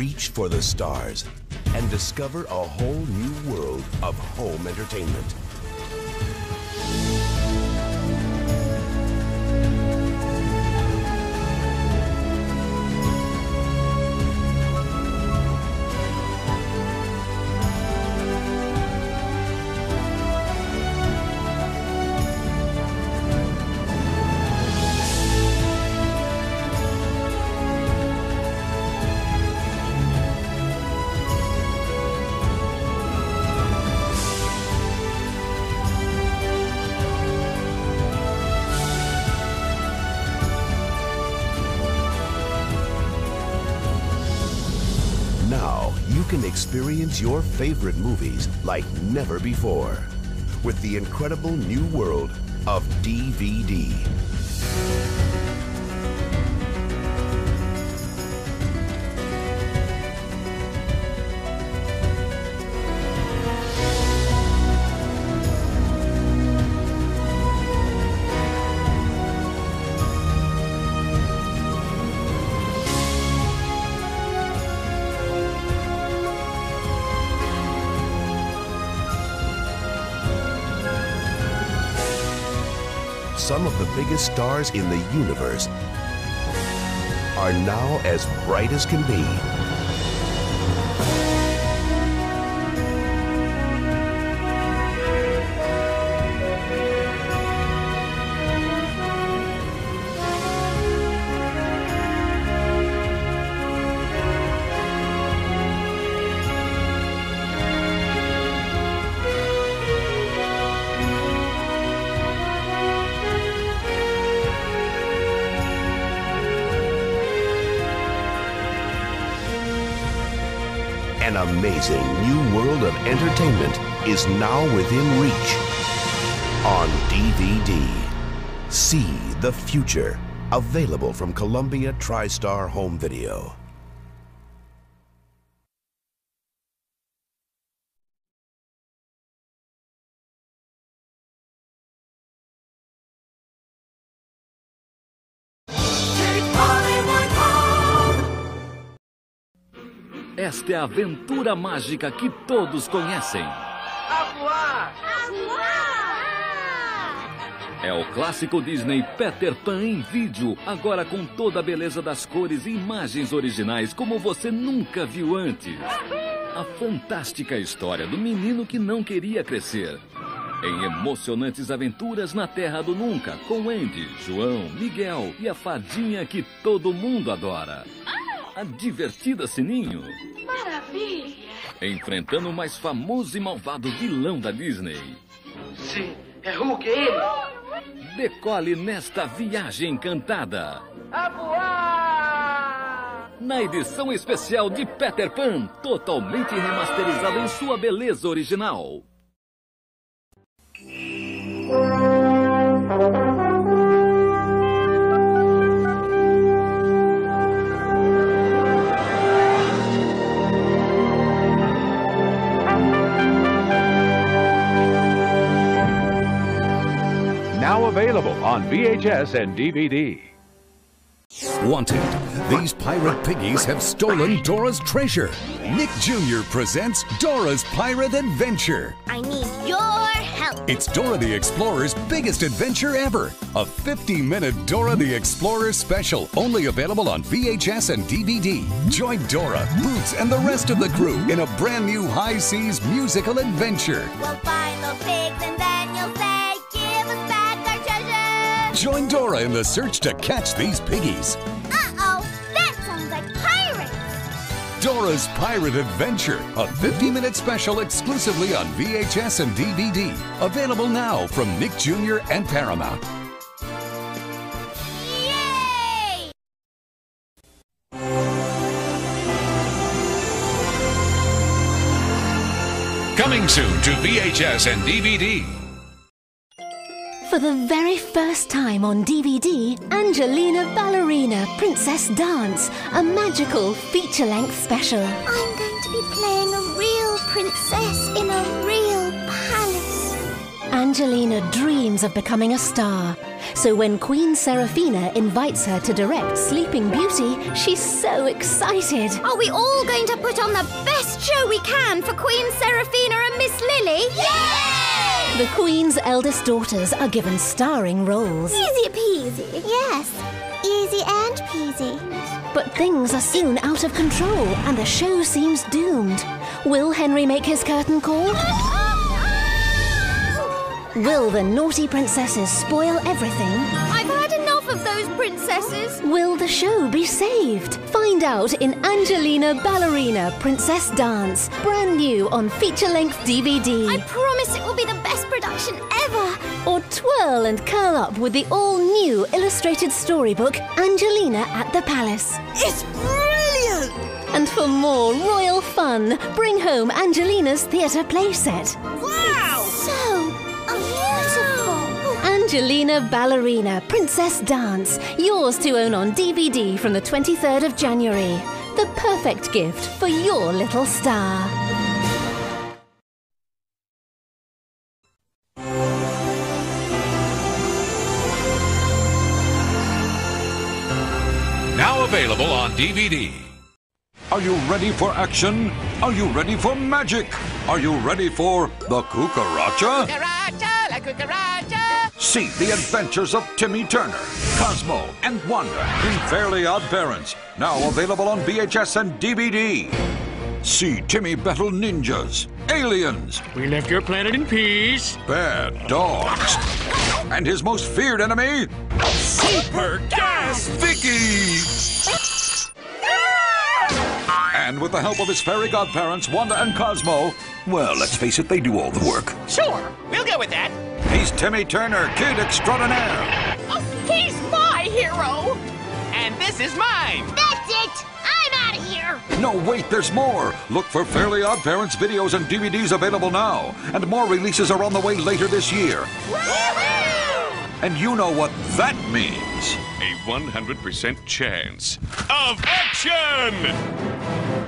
Reach for the stars and discover a whole new world of home entertainment. Experience your favorite movies like never before with the incredible new world of DVD. Biggest stars in the universe are now as bright as can be. Amazing new world of entertainment is now within reach on DVD. See the future. Available from Columbia TriStar Home Video. É a aventura mágica que todos conhecem. A voar! É o clássico Disney Peter Pan em vídeo, agora com toda a beleza das cores e imagens originais como você nunca viu antes. A fantástica história do menino que não queria crescer. Em emocionantes aventuras na Terra do Nunca, com Andy, João, Miguel e a fadinha que todo mundo adora. A divertida Sininho. Maravilha! Enfrentando o mais famoso e malvado vilão da Disney. Sim, é Hulk, é ele! Decole nesta viagem encantada. A voar! Na edição especial de Peter Pan, totalmente remasterizada em sua beleza original. Available on VHS and DVD. Wanted. These pirate piggies have stolen Dora's treasure. Nick Jr. presents Dora's Pirate Adventure. I need your help. It's Dora the Explorer's biggest adventure ever. A 50 minute Dora the Explorer special, only available on VHS and DVD. Join Dora, Boots, and the rest of the crew in a brand new high seas musical adventure. We'll find the pigs and Join Dora in the search to catch these piggies. Uh-oh, that sounds like pirates. Dora's Pirate Adventure, a 50 minute special exclusively on VHS and DVD. Available now from Nick Jr. and Paramount. Yay! Coming soon to VHS and DVD. For the very first time on DVD, Angelina Ballerina Princess Dance, a magical feature length special. I'm going to be playing a real princess in a real palace. Angelina dreams of becoming a star. So when Queen Seraphina invites her to direct Sleeping Beauty, she's so excited. Are we all going to put on the best show we can for Queen Seraphina and Miss Lily? Yay! The Queen's eldest daughters are given starring roles. Easy peasy. Yes, easy and peasy. But things are soon out of control and the show seems doomed. Will Henry make his curtain call? Will the naughty princesses spoil everything? I've had enough of those princesses. Will the show be saved? Find out in Angelina Ballerina Princess Dance, brand new on feature length DVD. I promise it will be the production ever. Or twirl and curl up with the all new illustrated storybook Angelina at the Palace. It's brilliant. And for more royal fun, bring home Angelina's theatre playset. Wow! So beautiful. Angelina Ballerina Princess Dance, yours to own on DVD from the 23rd of January. The perfect gift for your little star. DVD. Are you ready for action? Are you ready for magic? Are you ready for the Cucaracha? Cucaracha, la cucaracha. See the adventures of Timmy Turner, Cosmo, and Wanda in Fairly Odd Parents. Now available on VHS and DVD. See Timmy battle ninjas, aliens, We left your planet in peace. bad dogs, and his most feared enemy, Super gas! Vicky. And with the help of his fairy godparents, Wanda and Cosmo, well, let's face it, they do all the work. Sure, we'll go with that. He's Timmy Turner, kid extraordinaire. Oh, he's my hero. And this is mine. That's it. I'm out of here. No, wait, there's more. Look for Fairly Odd Parents videos and DVDs available now. And more releases are on the way later this year. And you know what that means. A 100% chance of action!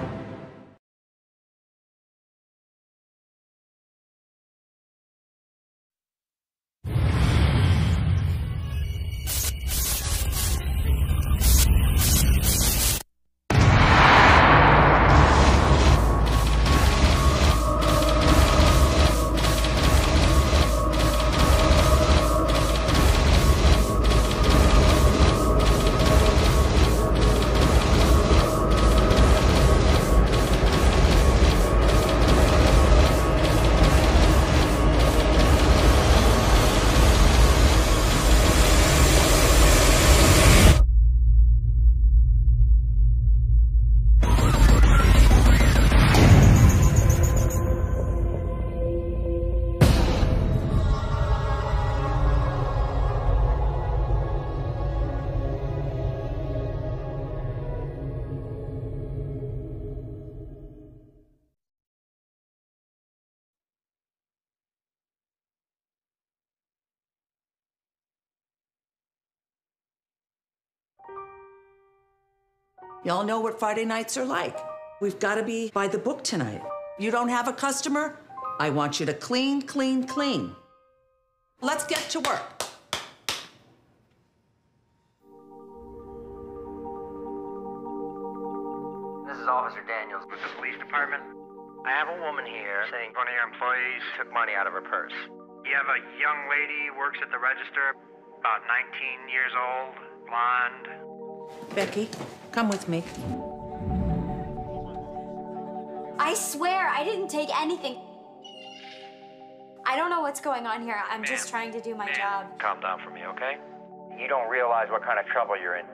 Y'all know what Friday nights are like. We've got to be by the book tonight. You don't have a customer? I want you to clean, clean, clean. Let's get to work. This is Officer Daniels with the police department. I have a woman here saying one of your employees took money out of her purse. You have a young lady works at the register, about 19 years old, blonde. Becky, come with me. I swear I didn't take anything. I don't know what's going on here. I'm just trying to do my job. Calm down for me, okay? You don't realize what kind of trouble you're in.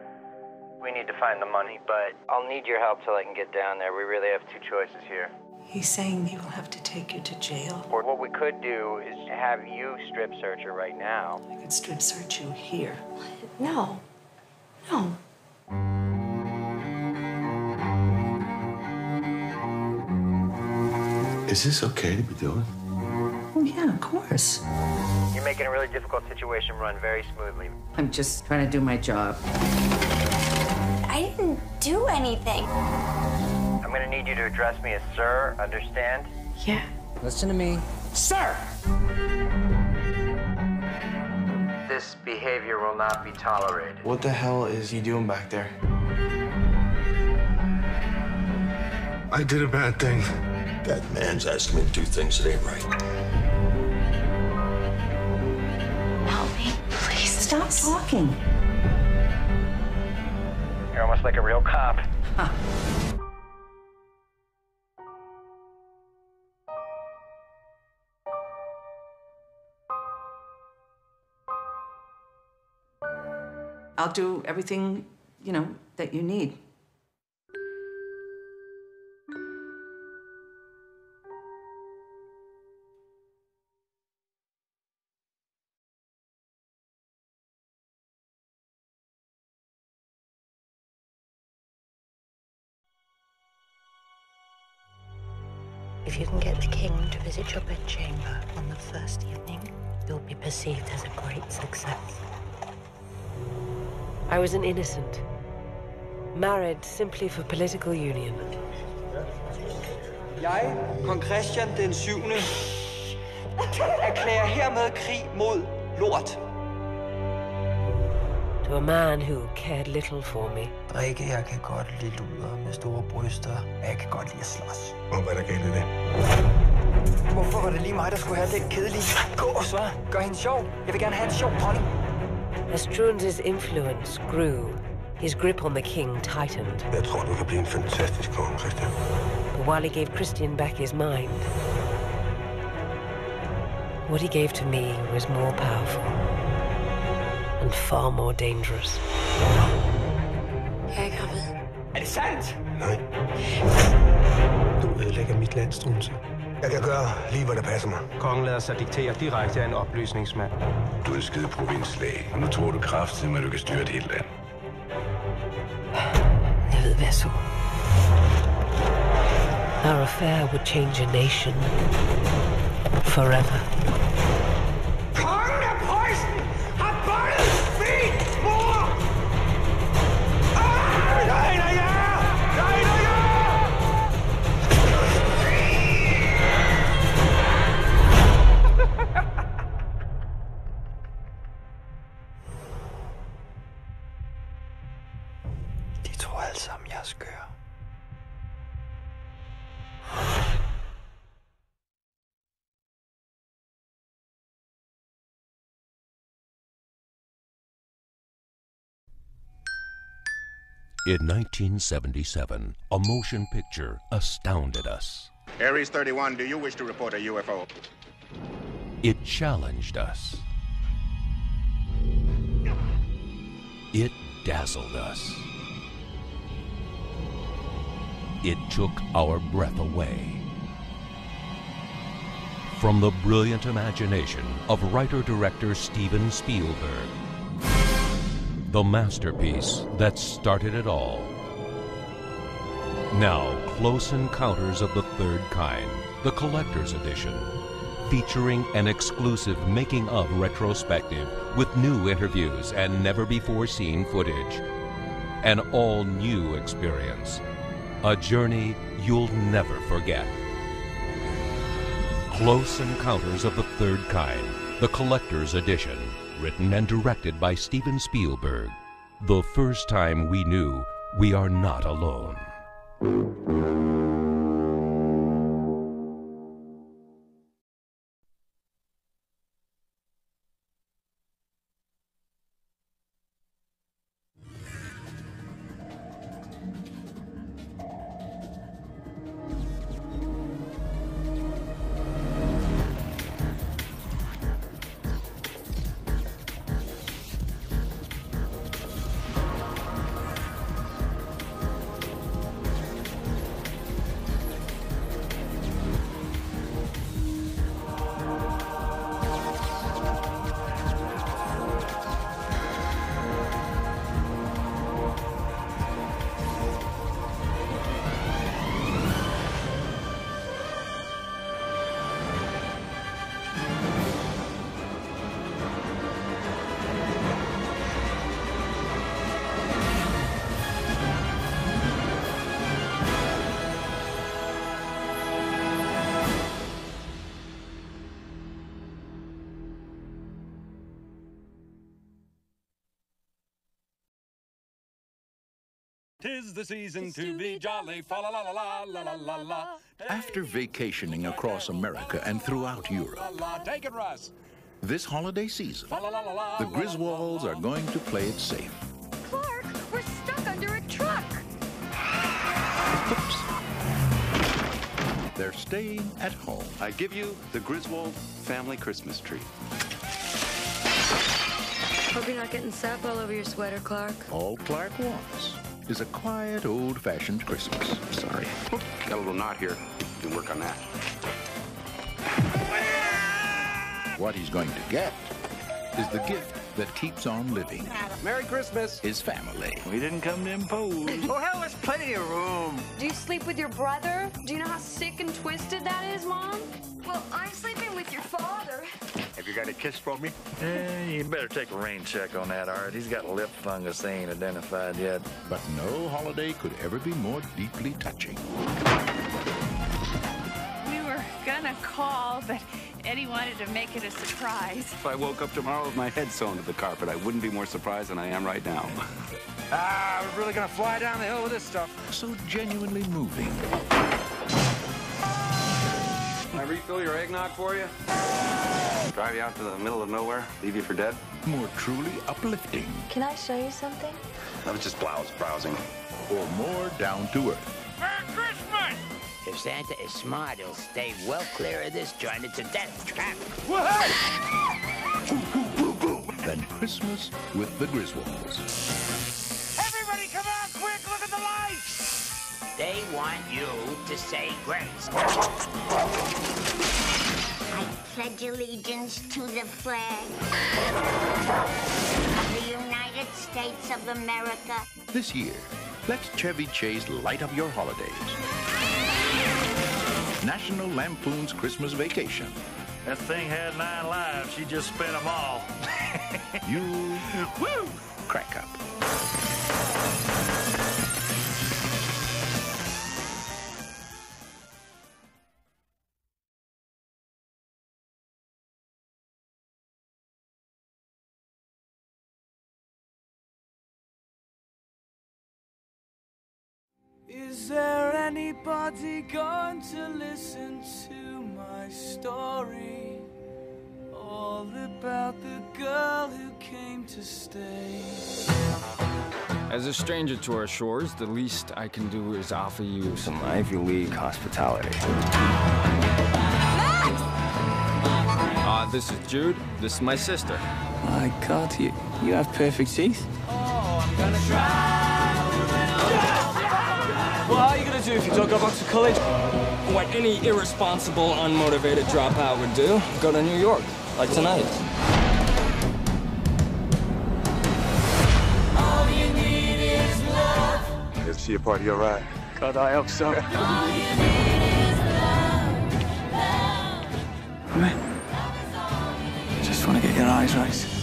We need to find the money, but I'll need your help till I can get down there. We really have two choices here. He's saying he will have to take you to jail. Or what we could do is have you strip search her right now. I could strip search you here. No. No. Is this okay to be doing? Oh, yeah, of course. You're making a really difficult situation run very smoothly. I'm just trying to do my job. I didn't do anything. I'm gonna need you to address me as sir, understand? Yeah. Listen to me. Sir! This behavior will not be tolerated. What the hell is he doing back there? I did a bad thing. That man's asking me to do things that ain't right. Help me, please. Stop talking. You're almost like a real cop. Huh. I'll do everything, you know, that you need. I was an innocent. Married simply for political union. Jeg, kong Christian den 7. erklærer hermed krig mod lort. To a man who cared little for me. Rikke, jeg kan godt lide luder med store bryster. Jeg kan godt lide at slås. Og hvad er der galt i det? Hvorfor var det lige mig, der skulle have den kedelige gås, hva'? Gør hende sjov. Jeg vil gerne have en sjov dronning. As Struensee's influence grew, his grip on the king tightened. Jeg tror, du kan blive en fantastisk konge, Christian. But while he gave Christian back his mind, what he gave to me was more powerful and far more dangerous. Jeg er gravid. Er det sandt? Nej. Du ødelægger mit land, Struense. Jeg kan gøre lige, hvad der passer mig. Kongen lader sig diktere direkte af en oplysningsmand. Du er en skide provinslæge, og nu tror du kraftigt, at du kan styre et helt land. Jeg ved, hvad jeg så. Our affair would change a nation forever. De tror alle sammen, jeg er skør. In 1977, a motion picture astounded us. Air East 31, do you wish to report a UFO? It challenged us. It dazzled us. It took our breath away. From the brilliant imagination of writer-director Steven Spielberg, the masterpiece that started it all. Now, Close Encounters of the Third Kind, the collector's edition, featuring an exclusive making of retrospective with new interviews and never before seen footage. An all new experience. A journey you'll never forget. Close Encounters of the Third Kind, the collector's edition, written and directed by Steven Spielberg. The first time we knew we are not alone. Tis the season to, be jolly, fa la la la la la la la. After vacationing across America and throughout Europe, take it, Russ. This holiday season, the Griswolds are going to play it safe. Clark, we're stuck under a truck. Oops. They're staying at home. I give you the Griswold family Christmas tree. Hope you're not getting sap all over your sweater, Clark. All Clark wants is a quiet, old-fashioned Christmas. Sorry. Got a little knot here. You can work on that. What he's going to get is the gift that keeps on living. Merry Christmas. His family. We didn't come to impose. Oh, hell, there's plenty of room. Do you sleep with your brother? Do you know how sick and twisted that is, Mom? Well, I'm sleeping with your father. Have you got a kiss for me? Eh, you better take a rain check on that, Art. He's got lip fungus they ain't identified yet. But no holiday could ever be more deeply touching. We were gonna call, but Eddie wanted to make it a surprise. If I woke up tomorrow with my head sewn to the carpet, I wouldn't be more surprised than I am right now. Ah, we're really gonna fly down the hill with this stuff. So genuinely moving. Can I refill your eggnog for you? Drive you out to the middle of nowhere? Leave you for dead? More truly uplifting. Can I show you something? I was just blouse browsing. Or more down to earth. Merry Christmas! If Santa is smart, he'll stay well clear of this joint. It's a death trap. Than Christmas with the Griswolds. They want you to say grace. I pledge allegiance to the flag of the United States of America. This year, let Chevy Chase light up your holidays. National Lampoon's Christmas Vacation. That thing had nine lives. She just spent them all. You woo, crack up. Is there anybody going to listen to my story? All about the girl who came to stay. As a stranger to our shores, the least I can do is offer you some Ivy League hospitality. Uh, this is Jude. This is my sister. My God, you, you have perfect teeth. What are you gonna do if you don't go back to college? What any irresponsible, unmotivated dropout would do, go to New York, like tonight. Is she a part of your ride? God, I hope so. Man, just want to get your eyes right.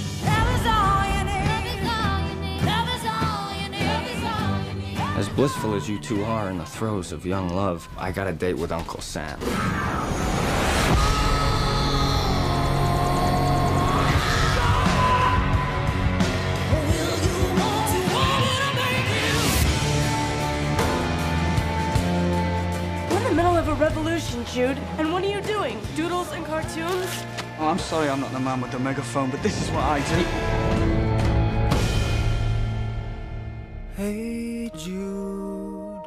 As blissful as you two are in the throes of young love, I got a date with Uncle Sam. We're in the middle of a revolution, Jude. And what are you doing? Doodles and cartoons? Oh, I'm sorry I'm not the man with the megaphone, but this is what I do. Hey, Jude,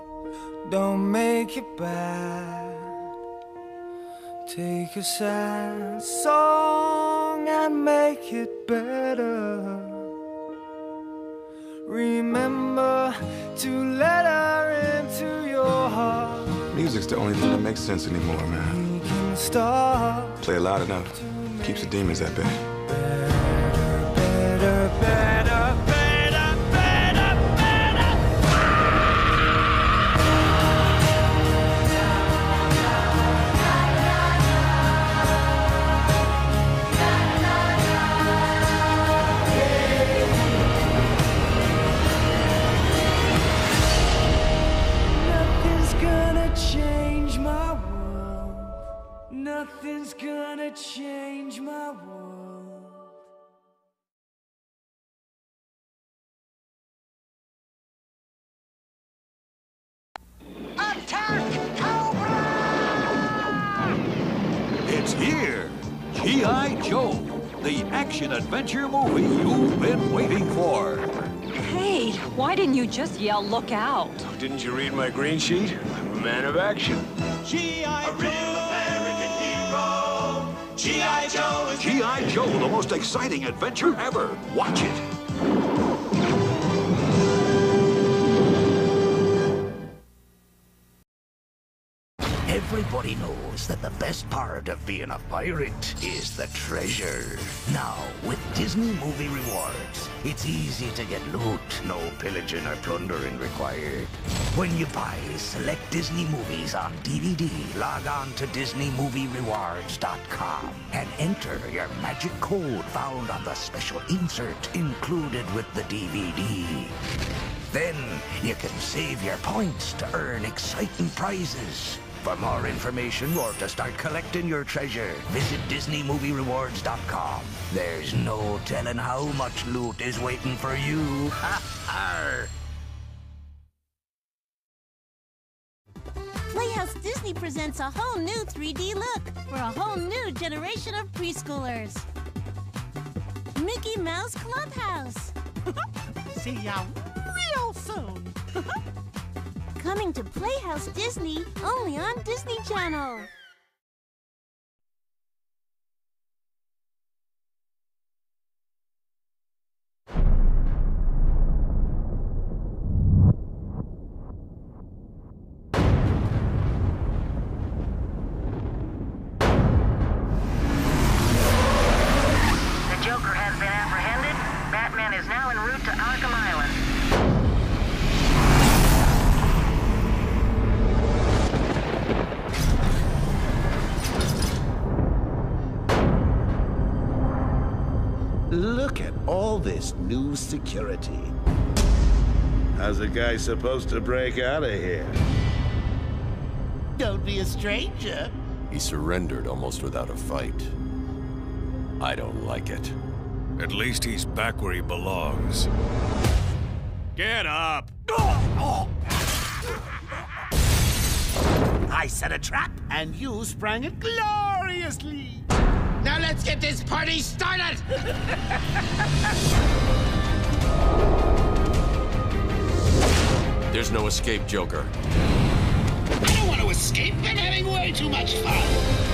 don't make it bad. Take a sad song and make it better. Remember to let her into your heart. Music's the only thing that makes sense anymore, man. You can start Play it loud enough. Keeps the demons at bay. better, better, better, action adventure movie you've been waiting for. Hey, why didn't you just yell, look out? Didn't you read my green sheet? I'm a man of action. G.I. Joe, G.I. Joe G.I. Joe, the most exciting adventure ever. Watch it. Everybody knows that the best part of being a pirate is the treasure. Now, with Disney Movie Rewards, it's easy to get loot. No pillaging or plundering required. When you buy select Disney movies on DVD, log on to DisneyMovieRewards.com and enter your magic code found on the special insert included with the DVD. Then you can save your points to earn exciting prizes. For more information or to start collecting your treasure, visit DisneyMovieRewards.com. There's no telling how much loot is waiting for you. Ha ha! Playhouse Disney presents a whole new 3D look for a whole new generation of preschoolers. Mickey Mouse Clubhouse. See ya real soon. Coming to Playhouse Disney only on Disney Channel. Look at all this new security. How's a guy supposed to break out of here? Don't be a stranger. He surrendered almost without a fight. I don't like it. At least he's back where he belongs. Get up. I set a trap, and you sprang it gloriously. Now let's get this party started. There's no escape, Joker. I don't want to escape. I'm having way too much fun.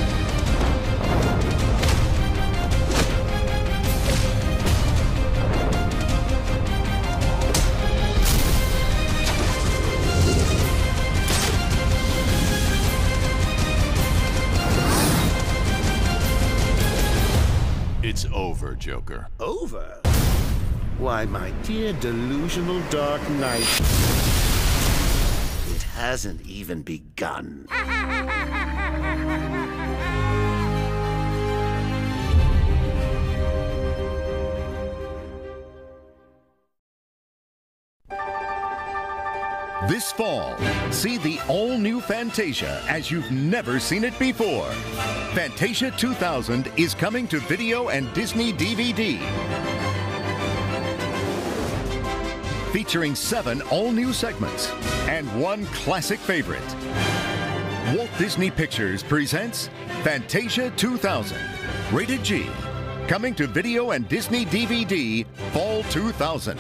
Over, Joker. Over? Why, my dear delusional Dark Knight. It hasn't even begun. This fall, see the all new Fantasia as you've never seen it before. Fantasia 2000 is coming to video and Disney DVD. Featuring seven all new segments and one classic favorite. Walt Disney Pictures presents Fantasia 2000, rated G. Coming to video and Disney DVD fall 2000.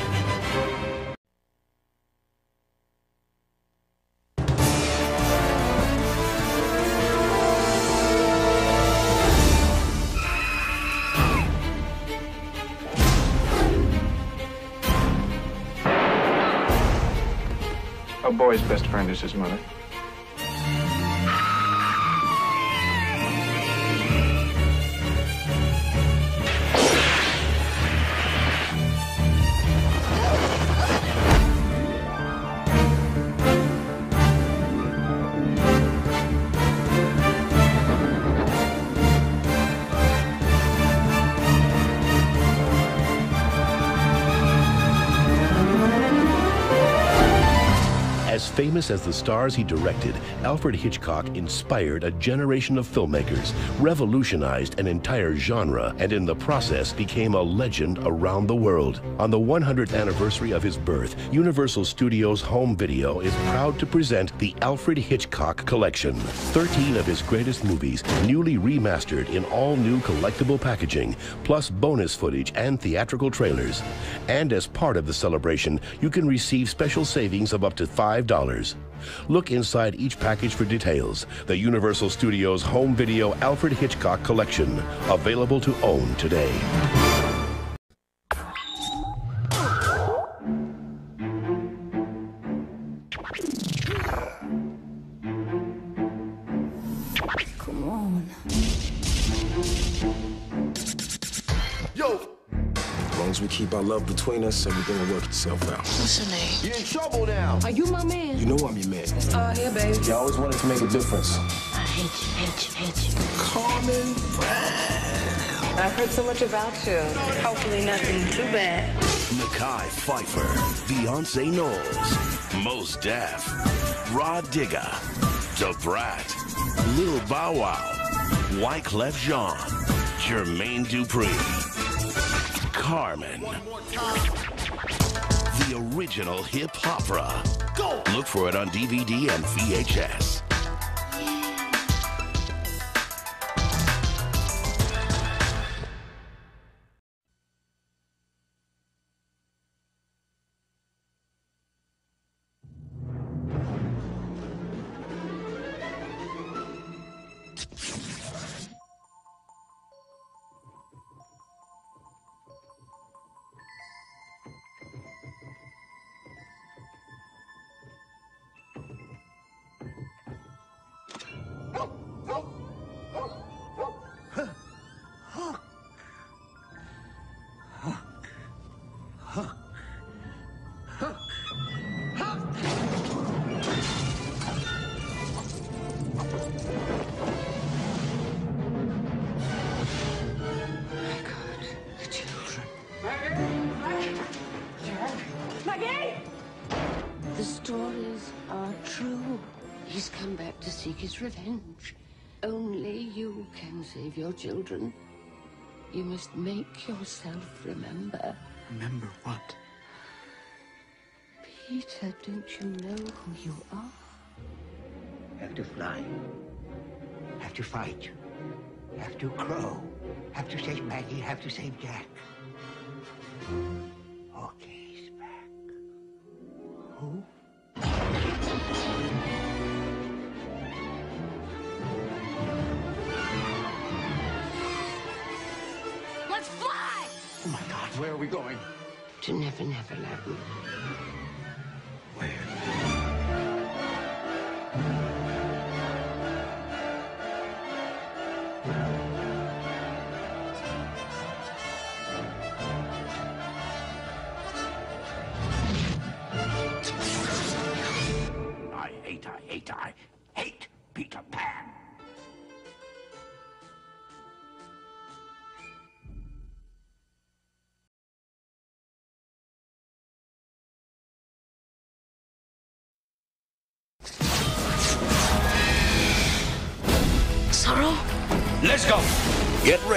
Boy's best friend is his mother. Famous as the stars he directed, Alfred Hitchcock inspired a generation of filmmakers, revolutionized an entire genre, and in the process became a legend around the world. On the 100th anniversary of his birth, Universal Studios Home Video is proud to present the Alfred Hitchcock Collection. 13 of his greatest movies, newly remastered in all new collectible packaging, plus bonus footage and theatrical trailers. And as part of the celebration, you can receive special savings of up to $5. Look inside each package for details. The Universal Studios Home Video Alfred Hitchcock Collection, available to own today. As we keep our love between us, everything will work itself out. What's your name? You're in trouble now. Are you my man? You know I'm your man. Uh, here, baby. You always wanted to make a difference. I hate you, hate you, hate you. Carmen I've heard so much about you. Hopefully nothing too bad. Mekhi Phifer, Beyonce Knowles, Mos Def, Rah Digga, Da Brat, Lil Bow Wow, Wyclef Jean, Jermaine Dupri, Carmen. The original hip hopera. Go! Look for it on DVD and VHS. Revenge. Only you can save your children. You must make yourself remember. Remember what? Peter, don't you know who you are? Have to fly. Have to fight. Have to crow. Have to save Maggie. Have to save Jack. To Never Never Land. I hate, I hate, I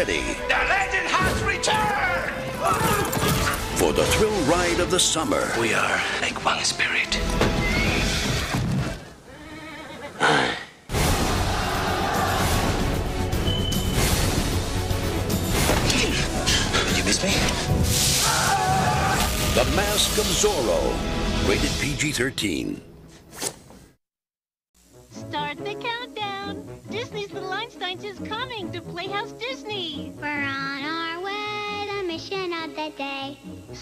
ready. The legend has returned! For the thrill ride of the summer. We are like one spirit. You miss me? The Mask of Zorro, rated PG-13.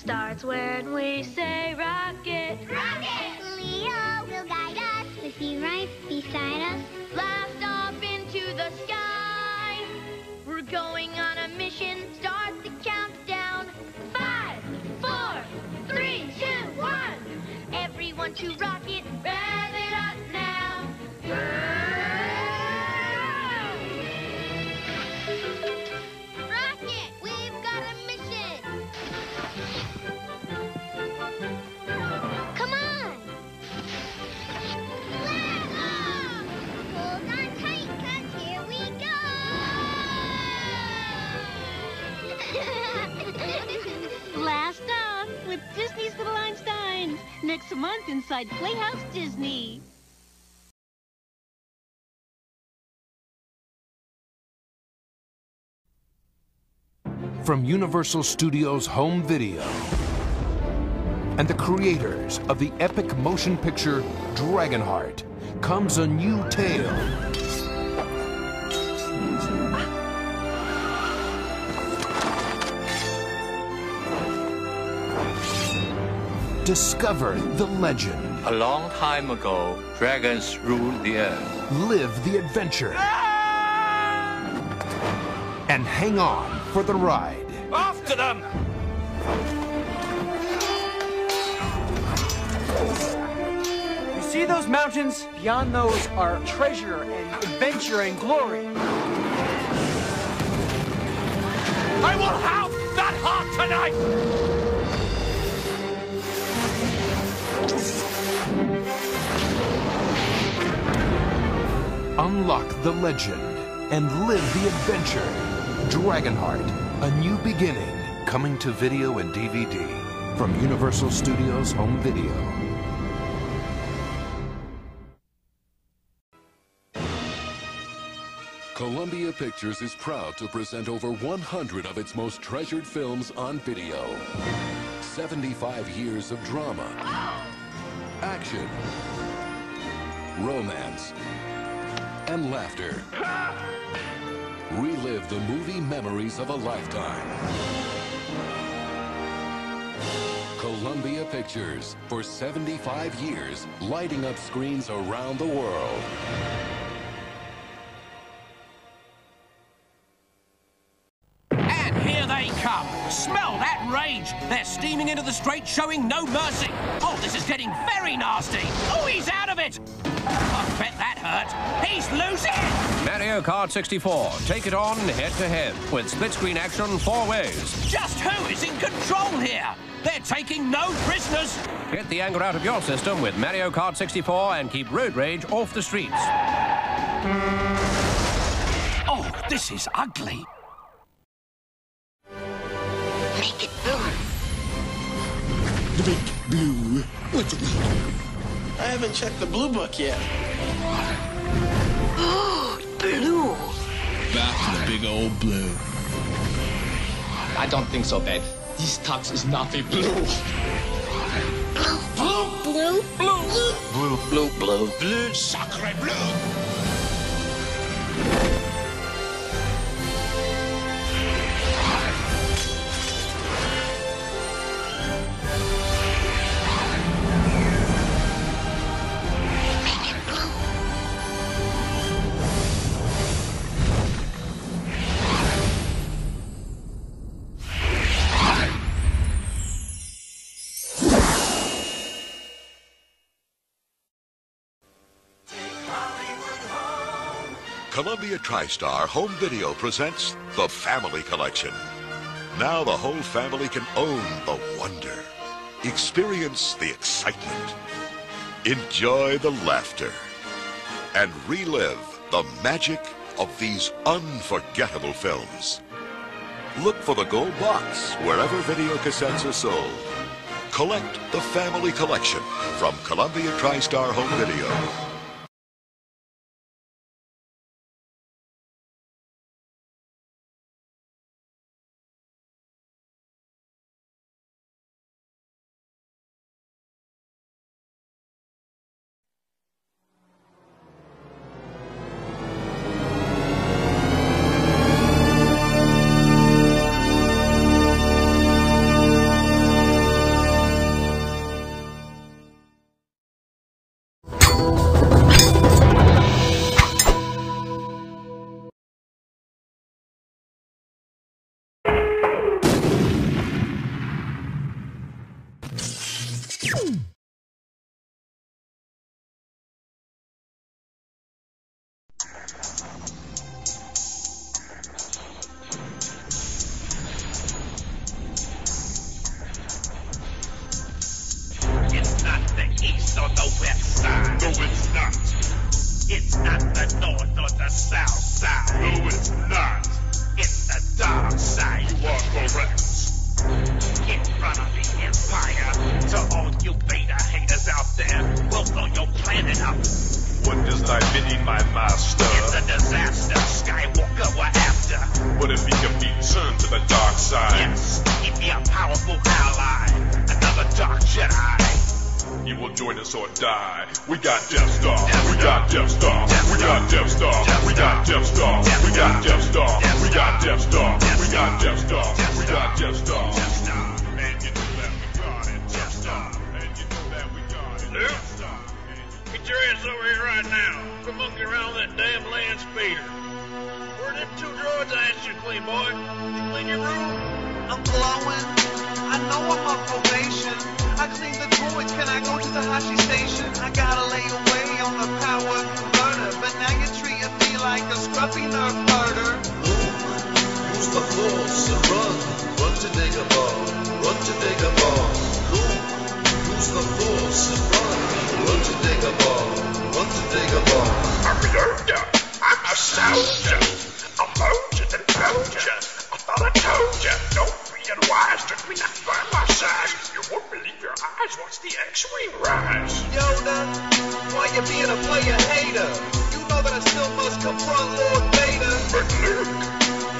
Starts when we say rocket. Rocket! Leo will guide us. With you right beside us. Blast off into the sky. We're going on a mission. Start the countdown. Five, four, three, two, one. Everyone to rocket. Next month inside Playhouse Disney. From Universal Studios Home Video and the creators of the epic motion picture Dragonheart comes a new tale. Discover the legend. A long time ago, dragons ruled the earth. Live the adventure. And hang on for the ride. After them! You see those mountains? Beyond those are treasure and adventure and glory. I will have that heart tonight! Unlock the legend and live the adventure. Dragonheart, a new beginning, coming to video and DVD from Universal Studios Home Video. Columbia Pictures is proud to present over 100 of its most treasured films on video. 75 years of drama, action, romance, and laughter. Relive the movie memories of a lifetime. Columbia Pictures, for 75 years, lighting up screens around the world. Rage. They're steaming into the straight, showing no mercy. Oh, this is getting very nasty. Oh, he's out of it. I bet that hurt. He's losing it. Mario Kart 64. Take it on head to head with split screen action four ways. Just who is in control here? They're taking no prisoners. Get the anger out of your system with Mario Kart 64 and keep road rage off the streets. Oh, this is ugly. Make it blue. The big blue. What's it like? I haven't checked the blue book yet. Oh, blue. Back to the big old blue. I don't think so, babe. This tux is not a blue. Blue, blue, blue, Blue, blue, blue. Bleu, sacre bleu. Columbia TriStar Home Video presents The Family Collection. Now the whole family can own the wonder, experience the excitement, enjoy the laughter, and relive the magic of these unforgettable films. Look for the gold box wherever video cassettes are sold. Collect the Family Collection from Columbia TriStar Home Video. Star. We got Death Star. We got Death Star. We got Death Star. And you know that we got it. Death Star. And you know that we got it. Luke, get your ass over here right now. Quit monkeying around with that damn land speeder. Where them two droids I asked you to clean, boy? You clean your room? I'm glowing. I know I'm on probation. I clean the droids. Can I go to the Tosche station? I gotta lay away on the power converter. But now you're treating me like a scruffy nerf herder. Use the force and run. Run to Dagobah. Run to Dagobah. Luke, use the force and run. Run to Dagobah. Run to Dagobah. I'm a Yoda. I'm a soldier. I'm molded and soldier. I thought I told ya. Don't be unwise. Took me not by my side. You won't believe your eyes once the X-Wing rise. Yoda, why you being a player hater? You know that I still must confront Lord Vader. But Luke,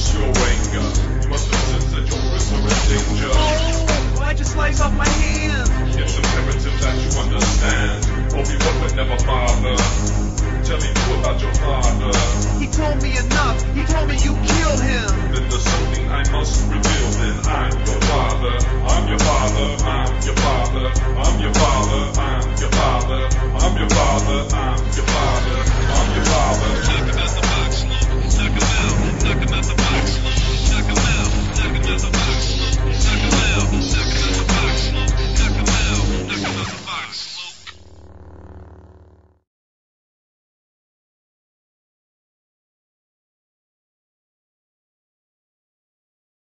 Release your anger. You must have sensed that your wrists are in danger. Oh, why'd you slice off my hand? It's imperative that you understand. Obi-Wan would never bother. Tell me more about your father. He told me enough. He told me you killed him. Then there's something I must reveal. Then I'm your father. I'm your father. I'm your father. I'm your father. I'm your father. I'm your father. I'm your father. I'm your father. Knock him out the box, Knock him out. Knock him out the box, Knock him out. Knock him out the box, Knock him out.